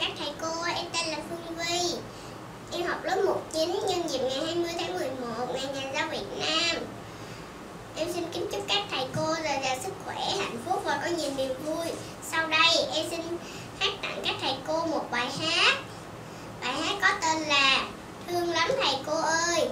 các thầy cô, em tên là Phương Vi Em học lớp 19 nhân dịp ngày 20 tháng 11 ngày nhà giáo Việt Nam. Em xin kính chúc các thầy cô dồi dào sức khỏe, hạnh phúc và có nhiều niềm vui. Sau đây em xin hát tặng các thầy cô một bài hát. Bài hát có tên là Thương lắm thầy cô ơi.